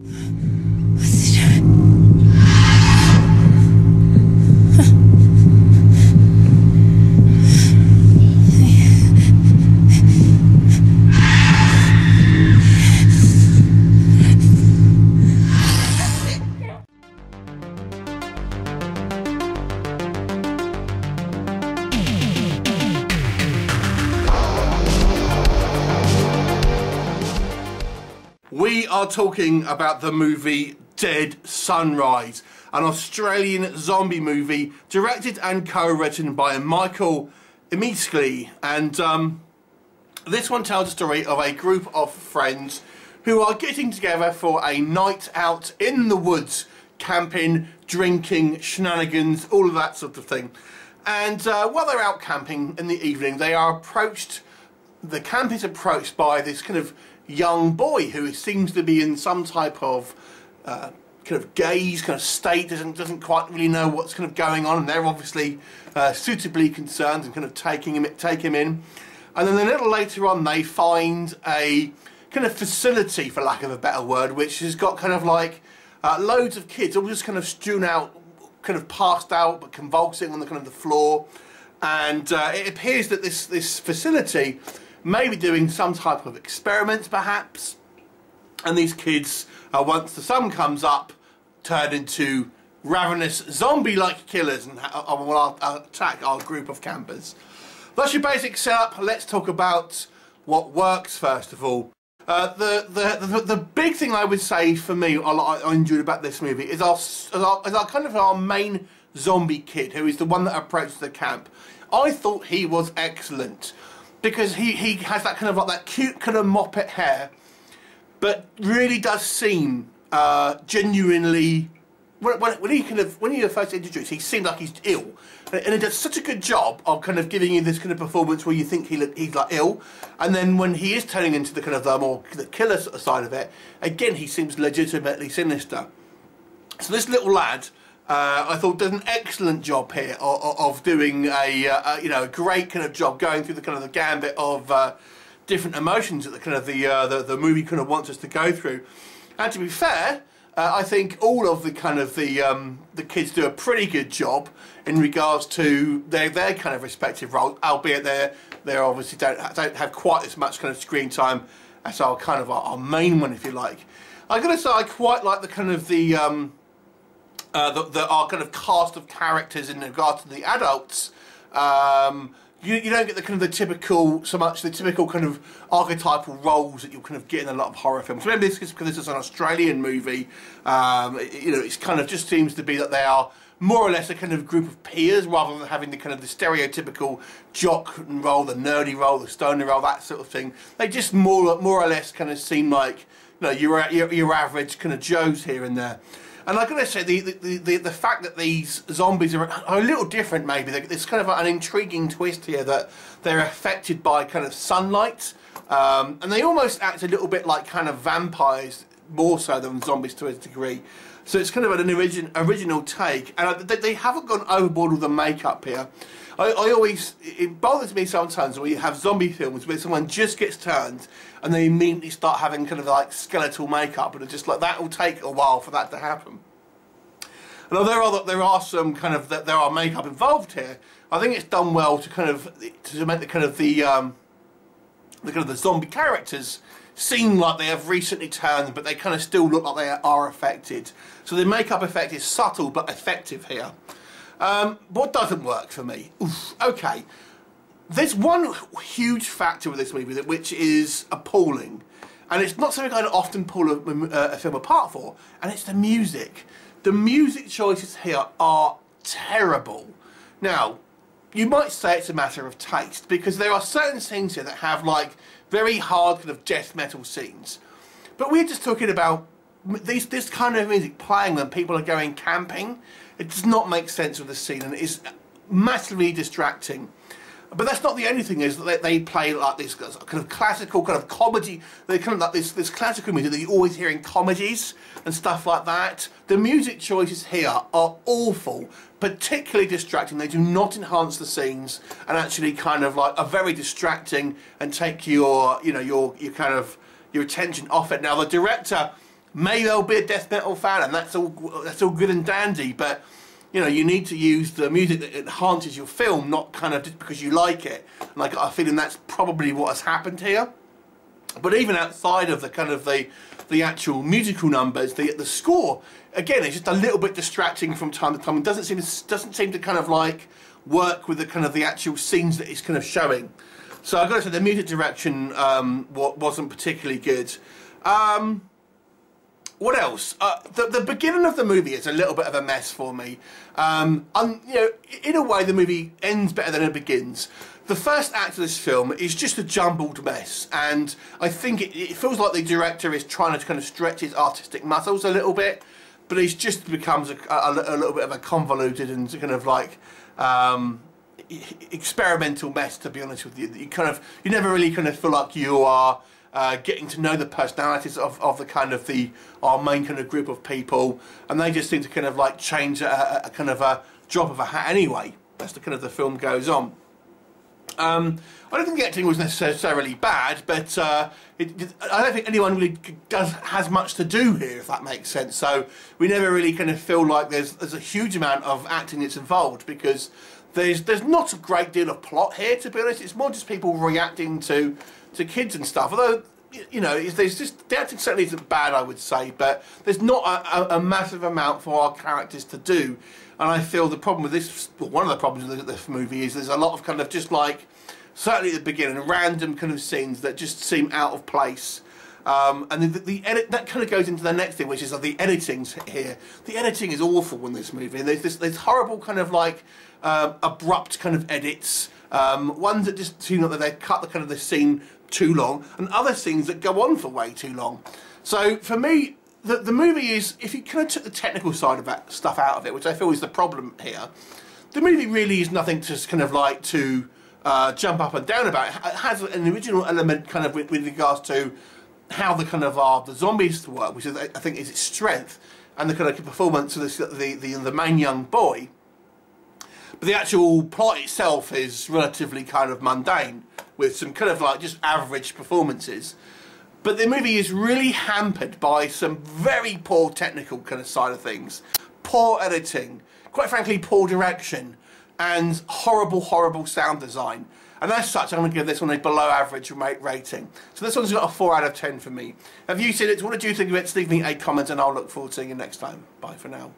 What's he are talking about the movie Dead Sunrise, an Australian zombie movie directed and co-written by Michael Imielski. And um, this one tells the story of a group of friends who are getting together for a night out in the woods, camping, drinking, shenanigans, all of that sort of thing. And uh, while they're out camping in the evening, they are approached the camp is approached by this kind of young boy who seems to be in some type of uh, kind of gaze, kind of state, doesn't doesn't quite really know what's kind of going on, and they're obviously uh, suitably concerned and kind of taking him take him in. And then a little later on, they find a kind of facility, for lack of a better word, which has got kind of like uh, loads of kids all just kind of strewn out, kind of passed out, but convulsing on the kind of the floor. And uh, it appears that this this facility may be doing some type of experiments, perhaps. And these kids, uh, once the sun comes up, turn into ravenous zombie-like killers and uh, will uh, attack our group of campers. That's your basic setup. Let's talk about what works first of all. Uh, the, the, the the big thing I would say for me, I, I enjoyed about this movie is our, is our is our kind of our main zombie kid who is the one that approaches the camp. I thought he was excellent because he, he has that kind of like that cute kind of moppet hair, but really does seem uh, genuinely. When, when, he kind of when he first introduced, he seemed like he's ill, and, and he does such a good job of kind of giving you this kind of performance where you think he look, he's like ill, and then when he is turning into the kind of the more the killer side of it, again he seems legitimately sinister. So this little lad uh, I thought did an excellent job here of, of doing a, uh, you know a great kind of job going through the kind of the gambit of uh, different emotions that the kind of the, uh, the, the movie kind of wants us to go through. And to be fair, uh, I think all of the kind of the um, the kids do a pretty good job in regards to their their kind of respective roles, albeit they they obviously don't don't have quite as much kind of screen time as our kind of our, our main one, if you like. I gotta say I quite like the kind of the um, uh, our kind of cast of characters in regard to the adults. Um, you, you don't get the kind of the typical so much the typical kind of archetypal roles that you'll kind of get in a lot of horror films. Maybe this is because this is an Australian movie. Um, you know, it's kind of just seems to be that they are more or less a kind of group of peers rather than having the kind of the stereotypical jock and role, the nerdy role, the stoner role, that sort of thing. They just more more or less kind of seem like you know your your, your average kind of Joes here and there. And I like I say, the, the, the, the, fact that these zombies are, are a little different maybe, there's kind of an intriguing twist here that they're affected by kind of sunlight. Um, and they almost act a little bit like kind of vampires, more so than zombies to a degree. So it's kind of an origin, original take. And they, they haven't gone overboard with the makeup here. I, I, always, it bothers me sometimes when you have zombie films where someone just gets turned and they immediately start having kind of like skeletal makeup and it's just like that will take a while for that to happen. Although there are, there are some kind of, there are makeup involved here, I think it's done well to kind of, to make the kind of the, um, the kind of the zombie characters seem like they have recently turned, but they kind of still look like they are affected. So the makeup effect is subtle but effective here. Um, what doesn't work for me? Oof, okay, there's one huge factor with this movie that which is appalling, and it's not something I'd often pull a, uh, a film apart for, and it's the music. The music choices here are terrible. Now, you might say it's a matter of taste because there are certain scenes here that have like very hard kind of death metal scenes. But we're just talking about these, this kind of music playing when people are going camping. It does not make sense with the scene and it is massively distracting. But that's not the only thing. Is that they play like this kind of classical kind of comedy. They kind of like this this classical music that you always hear in comedies and stuff like that. The music choices here are awful, particularly distracting. They do not enhance the scenes and actually kind of like are very distracting and take your you know your your kind of your attention off it. Now the director may they'll be a death metal fan, and that's all that's all good and dandy. But you know, you need to use the music that enhances your film, not kind of just because you like it. And I got a feeling that's probably what has happened here. But even outside of the kind of the the actual musical numbers, the the score again is just a little bit distracting from time to time. It doesn't seem doesn't seem to kind of like work with the kind of the actual scenes that it's kind of showing. So I've got to say the music direction um, wasn't particularly good. Um, what else? Uh, the, the beginning of the movie is a little bit of a mess for me. Um, and, you know, in a way, the movie ends better than it begins. The first act of this film is just a jumbled mess, and I think it, it feels like the director is trying to kind of stretch his artistic muscles a little bit, but it just becomes a, a, a little bit of a convoluted and kind of like um, experimental mess. To be honest with you, you kind of you never really kind of feel like you are uh, getting to know the personalities of, of the kind of the our main kind of group of people, and they just seem to kind of like change a, a kind of a drop of a hat anyway. That's the kind of the film goes on. Um, I don't think the acting was necessarily bad, but uh, it, I don't think anyone really does has much to do here, if that makes sense. So we never really kind of feel like there's there's a huge amount of acting that's involved because there's there's not a great deal of plot here. To be honest, it's more just people reacting to to kids and stuff. Although you know, there's just the acting certainly isn't bad, I would say, but there's not a, a, a, massive amount for our characters to do. And I feel the problem with this, well, one of the problems with this movie is there's a lot of kind of just like, certainly at the beginning, random kind of scenes that just seem out of place. Um, and the, the, edit that kind of goes into the next thing, which is uh, the editing here. The editing is awful in this movie. There's this, there's horrible kind of like uh, abrupt kind of edits. Um, ones that just seem like they cut the kind of the scene too long, and other scenes that go on for way too long. So for me, the, the movie is, if you kind of took the technical side of that stuff out of it, which I feel is the problem here, the movie really is nothing to kind of like to uh, jump up and down about. It has an original element kind of with, with regards to how the kind of uh, the zombies work, which is, I think is its strength, and the kind of performance of the, the, the, the main young boy. But the actual plot itself is relatively kind of mundane with some kind of like just average performances. But the movie is really hampered by some very poor technical kind of side of things, poor editing, quite frankly, poor direction, and horrible, horrible sound design. And as such, I'm going to give this one a below average rating. So this one's got a 4 out of 10 for me. Have you seen it? What did you think of it? Leave me a comment and I'll look forward to seeing you next time. Bye for now.